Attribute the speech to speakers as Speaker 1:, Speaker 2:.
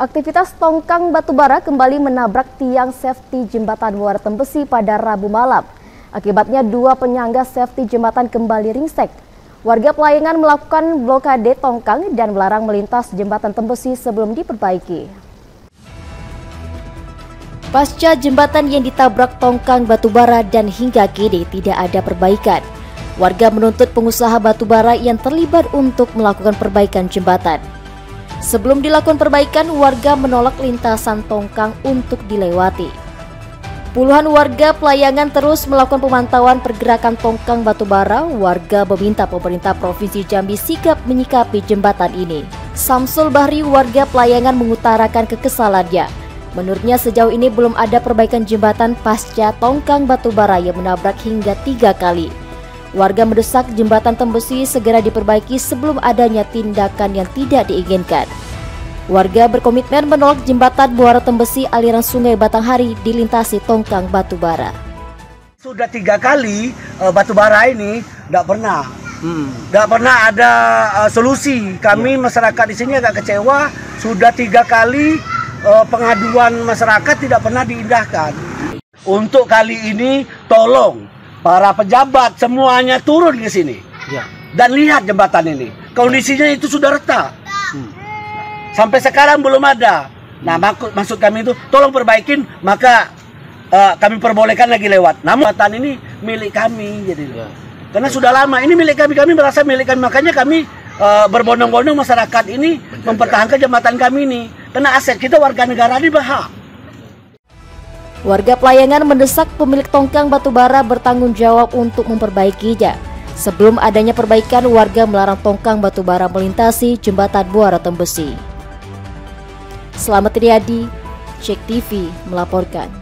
Speaker 1: Aktivitas tongkang batubara kembali menabrak tiang safety jembatan Muara Tembesi pada Rabu malam. Akibatnya dua penyangga safety jembatan kembali ringsek. Warga pelayangan melakukan blokade tongkang dan melarang melintas jembatan Tembesi sebelum diperbaiki. Pasca jembatan yang ditabrak tongkang batubara dan hingga kini tidak ada perbaikan. Warga menuntut pengusaha batubara yang terlibat untuk melakukan perbaikan jembatan. Sebelum dilakukan perbaikan, warga menolak lintasan tongkang untuk dilewati. Puluhan warga pelayangan terus melakukan pemantauan pergerakan tongkang batubara. Warga meminta pemerintah Provinsi Jambi sigap menyikapi jembatan ini. Samsul Bahri warga pelayangan mengutarakan kekesalannya. Menurutnya sejauh ini belum ada perbaikan jembatan pasca tongkang batubara yang menabrak hingga tiga kali. Warga mendesak jembatan Tembesi segera diperbaiki sebelum adanya tindakan yang tidak diinginkan. Warga berkomitmen menolak jembatan Muara Tembesi aliran sungai Batanghari dilintasi tongkang batubara.
Speaker 2: Sudah tiga kali uh, batubara ini tidak pernah, tidak hmm. pernah ada uh, solusi. Kami ya. masyarakat di sini agak kecewa. Sudah tiga kali uh, pengaduan masyarakat tidak pernah diindahkan. Untuk kali ini tolong para pejabat semuanya turun ke sini ya. dan lihat jembatan ini. Kondisinya itu sudah retak. Hmm. Sampai sekarang belum ada. Nah, maksud, maksud kami itu tolong perbaikin maka uh, kami perbolehkan lagi lewat. Namun jembatan ini milik kami jadi. Ya. Karena sudah lama ini milik kami, kami merasa milik kami makanya kami uh, berbondong-bondong masyarakat ini mempertahankan jembatan kami ini. Karena aset kita warga negara ini berhak.
Speaker 1: Warga pelayangan mendesak pemilik tongkang batubara bertanggung jawab untuk memperbaikinya. Sebelum adanya perbaikan, warga melarang tongkang batubara melintasi jembatan Buara Tembesi. Selamat Riyadi, Cek TV melaporkan.